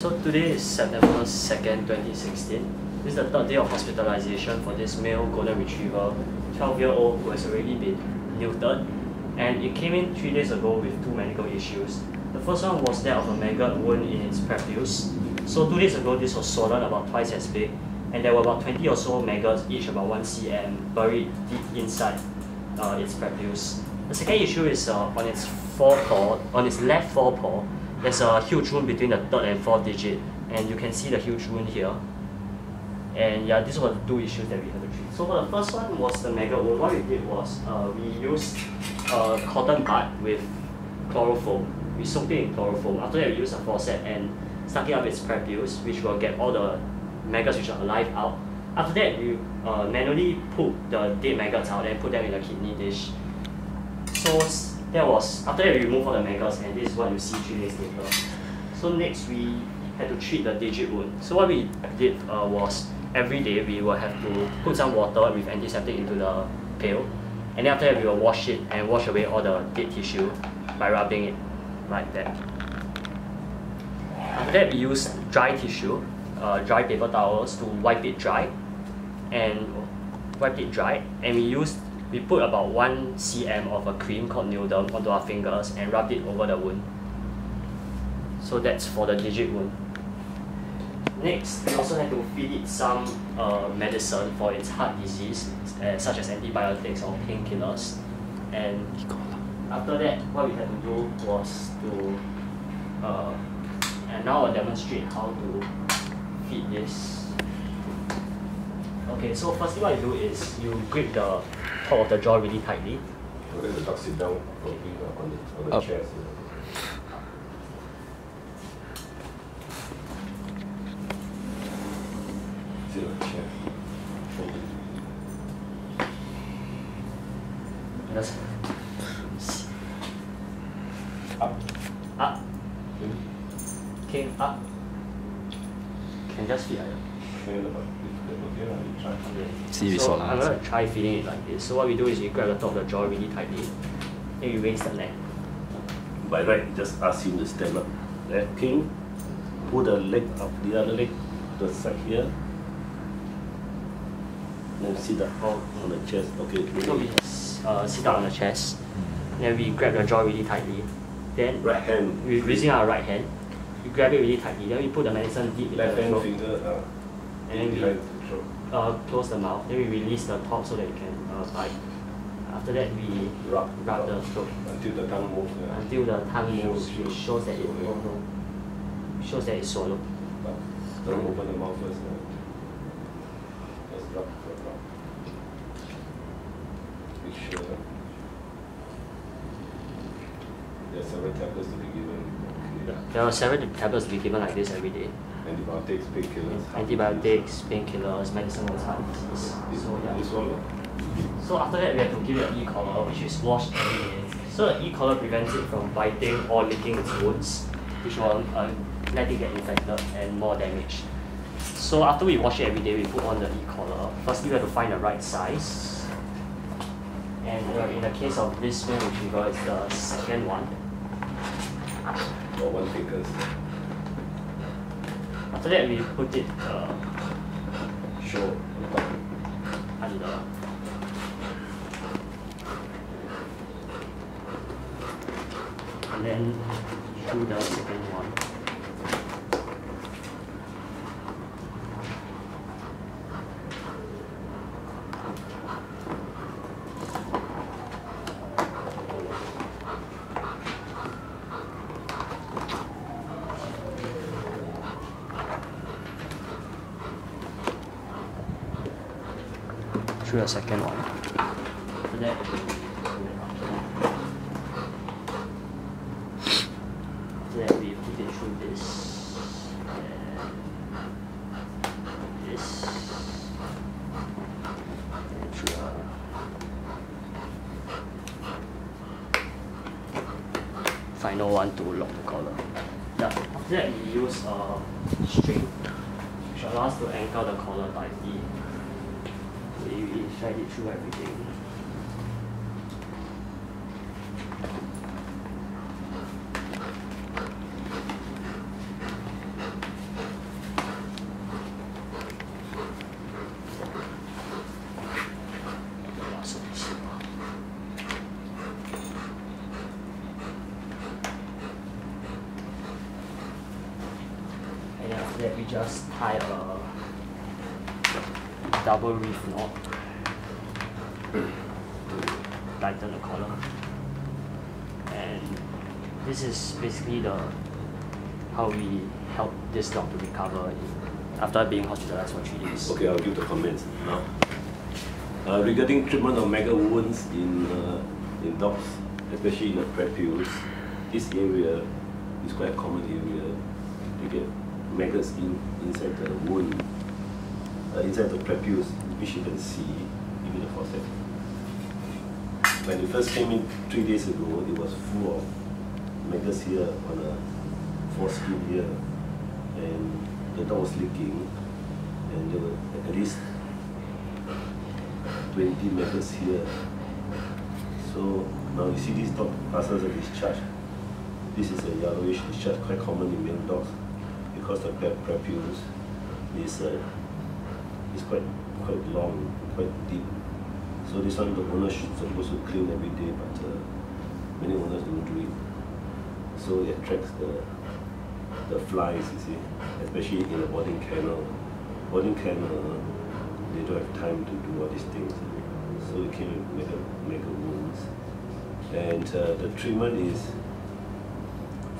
So today is September 2nd, 2016. This is the third day of hospitalization for this male golden retriever, 12 year old who has already been neutered. And it came in three days ago with two medical issues. The first one was that of a maggot wound in its prepuce. So two days ago, this was swollen about twice as big, and there were about 20 or so maggots, each about 1 cm, buried deep inside uh, its prepuce. The second issue is uh, on its forepaw, on its left forepaw, there's a huge wound between the third and fourth digit, and you can see the huge wound here. And yeah, these were the two issues that we had to treat. So for the first one was the maggot wound. What we did was uh, we used a cotton bud with chloroform. We soaked it in chloroform. After that, we used a forceps and stuck it up its prepuce, which will get all the maggots which are alive out. After that, we uh, manually pulled the dead maggots out and put them in a kidney dish. So that was after that we removed all the maggots and this is what you see three days later. So next we had to treat the digit wound. So what we did uh, was every day we will have to put some water with antiseptic into the pail and then after that we will wash it and wash away all the dead tissue by rubbing it like that. After that we use dry tissue, uh, dry paper towels to wipe it dry and wipe it dry and we use we put about 1 cm of a cream called Nudem onto our fingers and rubbed it over the wound. So that's for the digit wound. Next, we also had to feed it some uh, medicine for its heart disease, uh, such as antibiotics or painkillers. And after that, what we had to do was to, uh, and now I'll demonstrate how to feed this. Okay, so firstly what you do is you grip the top of the jaw really tightly. So then the dog sit down probably uh, on the, on the Up. chair. Sit on the chair. Fold it. Up. up, In. king up. Can just feed like Then about okay, lah, you try. that. See if so I'm gonna try feeding it like this. So what we do is we grab the top of the jaw really tightly, then we raise the leg. By right, just ask him to stand up. Left king, pull the leg up, the other leg to the side here. Then sit up Oh. on the chest. Okay, So we uh, sit down on the chest, then we grab the jaw really tightly. Then right hand, we using our right hand, we grab it really tightly. Then we put the medicine deep into Left the hand throat. finger uh, And then we- behind the throat. uh, close the mouth, then we release the top so that you can uh, bite. After that, we Rub, rub the throat until the tongue moves. Yeah. until the tongue moves, Shows- shows that it shows that it's swallowed. But don't open the mouth first. Uh. Just rub, rub, rub. Make sure. There are several tablets to be given. Okay. There are several tablets to be given like this every day. Antibiotics, painkillers. Antibiotics, painkillers, medicine heart disease. So yeah. This one. So after that, we have to give it an e-collar, which is washed every day. So the e-collar prevents it from biting or licking its wounds, which will uh, let it get infected and more damage. So after we wash it every day, we put on the e-collar. Firstly, we have to find the right size. And uh, in the case of this male retriever, it's the second one. Or one fingers. After that, we put it uh, Show under. And then through the second one. Through a second one. After that, after that we put it through this and this and through a final one to lock the collar. Yeah, after that we use a string which allows us to anchor the collar tightly you it it through everything. And after that we just tie a double reef knot tighten the collar and this is basically the how we help this dog to recover after being hospitalized for three days. Okay, I'll give the comments now. Uh, regarding treatment of mega wounds in, uh, in dogs, especially in the prepuce, this area is quite a common area. You get maggots in, inside the wound, inside the prepuce, which you can see, me the faucet. When it first came in three days ago, it was full of maggots here on the foreskin here, and the dog was leaking, and there were at least 20 maggots here. So now you see this dog passes a discharge. This is a yellowish discharge, quite common in male dogs, because the pre- prepuce is uh, is quite quite long, quite deep. So this one the owner should supposed to clean every day, but uh, many owners don't do it. So it attracts the the flies, you see, especially in the boarding kennel. Boarding kennel, they don't have time to do all these things. So it can make a, make a wounds. And uh, the treatment is,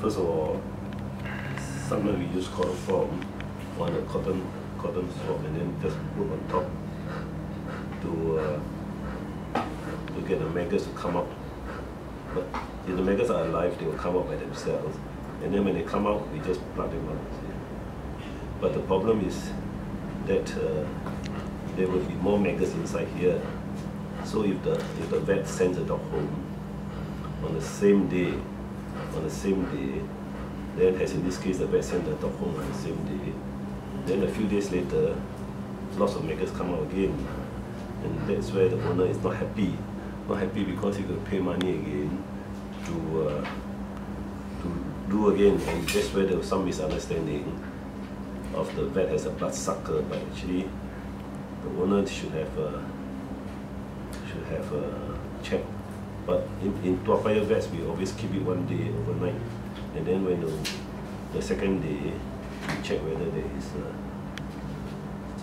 first of all, sometimes we use foam on a cotton cotton swab and then just put on top to uh, to get the maggots to come out. But if the maggots are alive, they will come out by themselves. And then when they come out, we just plug them out. But the problem is that uh, there will be more maggots inside here. So if the if the vet sends a dog home on the same day, on the same day, then as in this case the vet sent the dog home on the same day, then a few days later, lots of makers come out again. And that's where the owner is not happy. Not happy because he could pay money again to uh, to do again, and that's where there was some misunderstanding of the vet as a blood sucker, but actually the owner should have uh, should have uh, checked. But in, in Toa Payoh vets, we always keep it one day overnight, and then when the, the second day, check whether there is uh,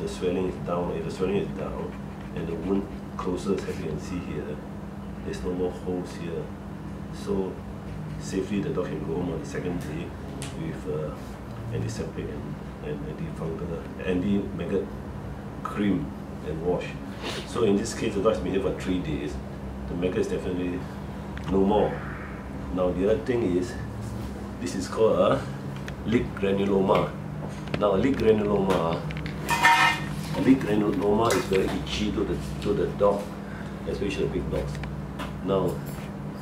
the swelling is down. If the swelling is down, and the wound closes, as you can see here, there's no more holes here. So safely the dog can go home on the second day with uh, antiseptic and, and antifungal, anti-maggot cream and wash. So in this case, the dog's been here for three days. The maggot is definitely no more. Now the other thing is, this is called a lick granuloma. Now lick granuloma, lick granuloma is very itchy to the to the dog, especially big dogs. Now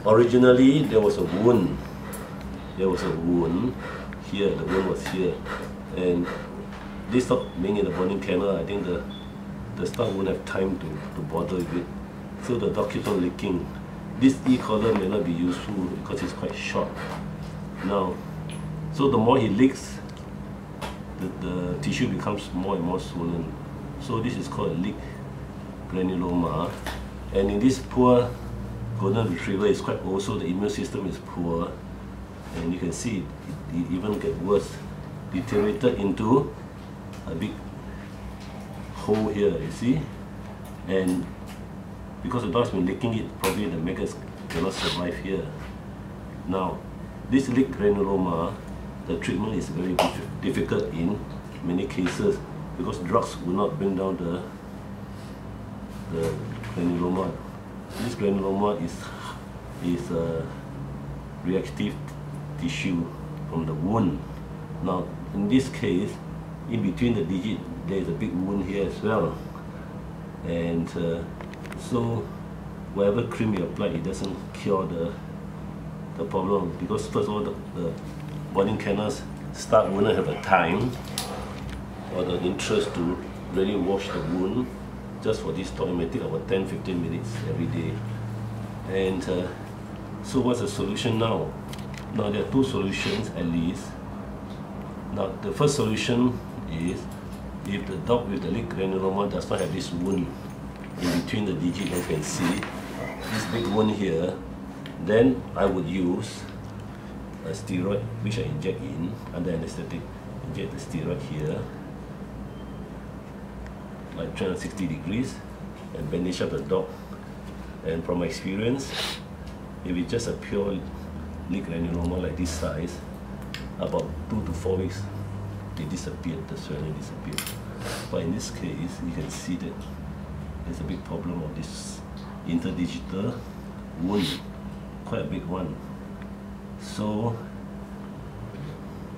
originally there was a wound. There was a wound here. The wound was here. And this dog being in the boarding kennel I think the the staff won't have time to, to bother with it. So the dog keeps on licking. This e-collar may not be useful because it's quite short. Now so the more he licks the, the tissue becomes more and more swollen so this is called a lick granuloma and in this poor golden retriever is quite old, so the immune system is poor, and you can see it, it, it even get worse, deteriorated into a big hole here. You see, and because the dog's been licking it, probably the maggots cannot survive here. Now, this lick granuloma, the treatment is very dif- difficult in many cases because drugs will not bring down the the granuloma this granuloma is is a reactive tissue from the wound. Now, in this case, in between the digit, there is a big wound here as well. And uh, so, whatever cream you apply, it doesn't cure the the problem because first of all, the, the boarding kennels staff wouldn't have the time or the interest to really wash the wound just for this. It may take about 10 15 minutes every day. And uh, so, what's the solution now? Now, there are two solutions at least. Now, the first solution is if the dog with the lick granuloma does not have this wound in between the digit, you can see this big wound here, then I would use a steroid which I inject in under anesthetic Inject the steroid here, like 360 degrees, and bandage up the dog. And from my experience, if it's just a pure lick granuloma like this size, about two to four weeks, they disappeared, the swelling disappeared. But in this case, you can see that there's a big problem of this interdigital wound, quite a big one. So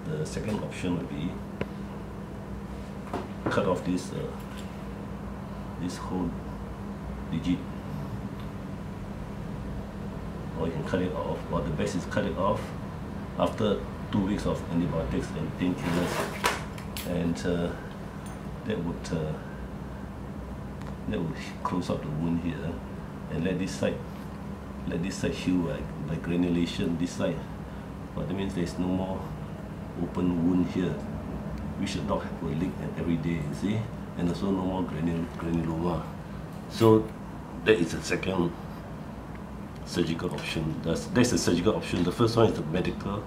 the second option would be cut off this uh, this whole digit. Or you can cut it off or the best is cut it off after two weeks of antibiotics and painkillers. And uh, that would uh, that would close up the wound here and let this side let this side heal like, like granulation this side but that means there's no more open wound here. Which the dog will lick every day you see? And also no more granul granuloma. So that is the second surgical option. That's, that's the surgical option. The first one is the medical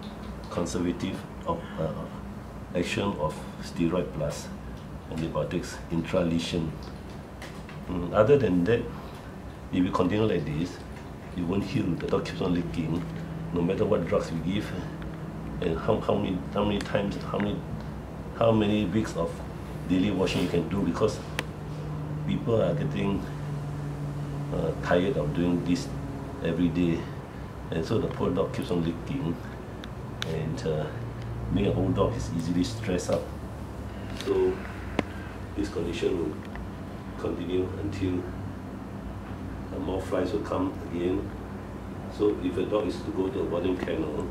conservative of, uh, action of steroid plus antibiotics intralesion. Mm, other than that if you continue like this you won't heal. The dog keeps on licking no matter what drugs you give and how, how many how many times how many how many weeks of daily washing you can do because people are getting uh, tired of doing this every day. And so the poor dog keeps on licking and uh, being an old dog is easily stressed out. So this condition will continue until uh, more flies will come again so if a dog is to go to a boarding kennel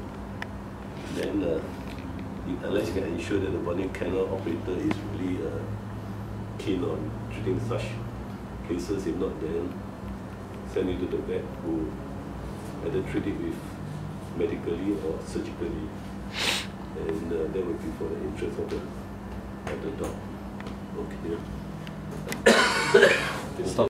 then uh, unless you can ensure that the boarding kennel operator is really uh, keen on treating such cases, if not then send it to the vet who either treat it with medically or surgically and uh, that would be for the interest of the, of the dog. Okay. Stop.